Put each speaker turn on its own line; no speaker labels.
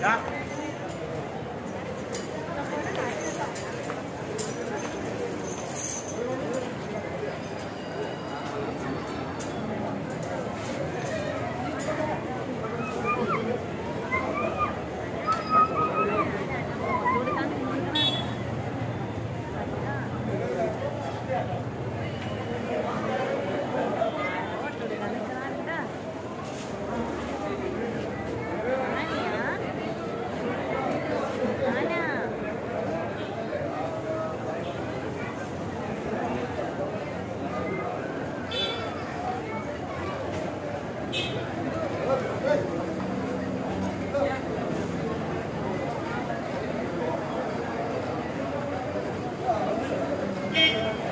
tá?
Thank you.